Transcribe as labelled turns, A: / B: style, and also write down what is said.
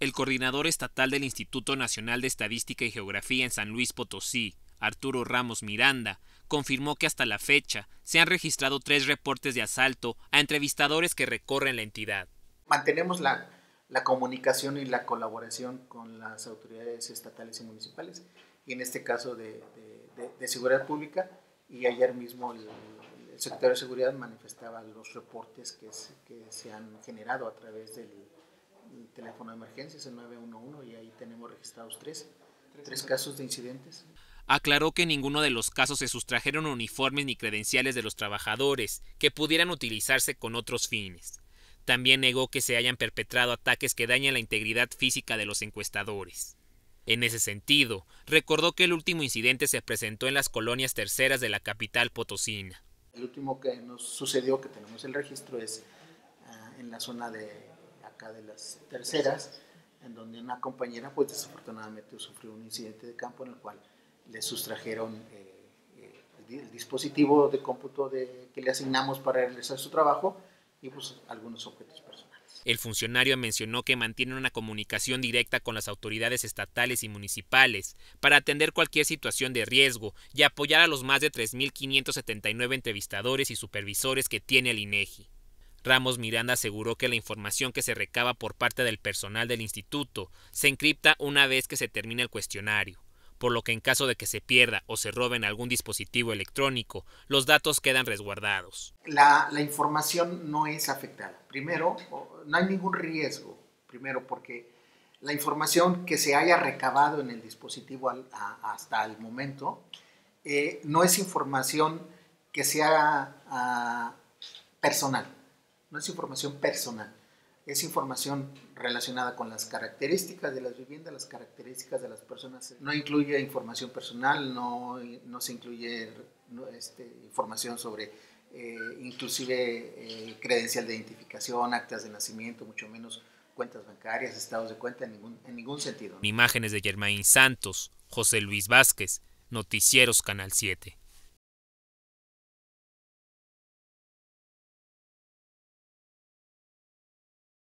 A: El coordinador estatal del Instituto Nacional de Estadística y Geografía en San Luis Potosí, Arturo Ramos Miranda, confirmó que hasta la fecha se han registrado tres reportes de asalto a entrevistadores que recorren la entidad.
B: Mantenemos la, comunicación y la colaboración con las autoridades estatales y municipales, y en este caso de, seguridad pública, y ayer mismo el, secretario de Seguridad manifestaba los reportes que se han generado a través del teléfono de emergencias, el 911, y ahí tenemos registrados tres, tres casos de incidentes.
A: Aclaró que en ninguno de los casos se sustrajeron uniformes ni credenciales de los trabajadores que pudieran utilizarse con otros fines. También negó que se hayan perpetrado ataques que dañan la integridad física de los encuestadores. En ese sentido, recordó que el último incidente se presentó en las colonias terceras de la capital potosina.
B: El último que nos sucedió, que tenemos el registro, es ah, en la zona de de las terceras, en donde una compañera, pues desafortunadamente sufrió un incidente de campo en el cual le sustrajeron eh, eh, el, dispositivo de cómputo de, que le asignamos para realizar su trabajo y pues algunos objetos personales.
A: El funcionario mencionó que mantiene una comunicación directa con las autoridades estatales y municipales para atender cualquier situación de riesgo y apoyar a los más de 3.579 entrevistadores y supervisores que tiene el INEGI. Ramos Miranda aseguró que la información que se recaba por parte del personal del instituto se encripta una vez que se termina el cuestionario, por lo que en caso de que se pierda o se roben algún dispositivo electrónico, los datos quedan resguardados.
B: La, información no es afectada. Primero, no hay ningún riesgo. Primero, porque la información que se haya recabado en el dispositivo hasta el momento eh, no es información que sea ah, personal no es información personal, es información relacionada con las características de las viviendas, las características de las personas. No incluye información personal, no, no se incluye este, información sobre eh, inclusive eh, credencial de identificación, actas de nacimiento, mucho menos cuentas bancarias, estados de cuenta, en ningún, en ningún sentido.
A: Imágenes de Germain Santos, José Luis Vázquez, Noticieros Canal 7.